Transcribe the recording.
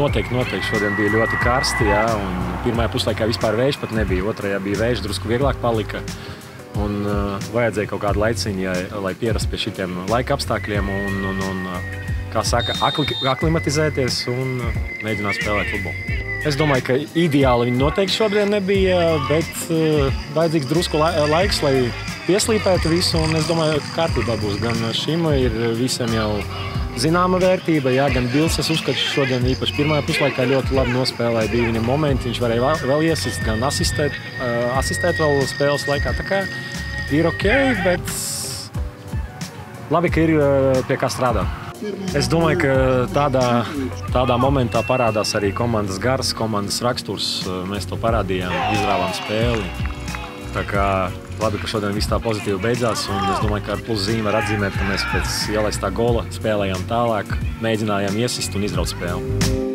noteikti, noteikti šodien bija ļoti karsti. Jā, pirmajā puslaikā vispār vējš pat nebija. Otrajā bija vējš, drusku vieglāk palika. Un, uh, vajadzēja kaut kādu laiciņu, ja, lai pierastu pie šiem laika apstākļiem un, un, un kā saka, akli, aklimatizēties un uh, mēģināt spēlēt futbolu. Es domāju, ka ideāli viņi noteikti šodien nebija, bet uh, vajadzīgs drusku la laiks, lai pieslīpētu visu. Es domāju, ka kārtībā būs gan šim, ir visiem jau zināma vērtība. Jā, gan Bills, es uzskatu, šodien īpaši pirmajā puslaikā ļoti labi nospēlēja. Bija viņam momenti, viņš varēja vēl iesist, gan asistēt, uh, asistēt vēl spēles laikā. Tā kā ir ok, bet labi, ka ir uh, pie kā strādāt. Es domāju, ka tādā, tādā momentā parādās arī komandas gars, komandas raksturs. Mēs to parādījām, izrāvām spēli. Tā kā labi, ka šodien viss tā pozitīvi beidzās. Es domāju, ka ar pluszīmi var atzīmēt, ka mēs pēc ielaistā gola spēlējām tālāk, mēģinājām iesist un izraut spēli.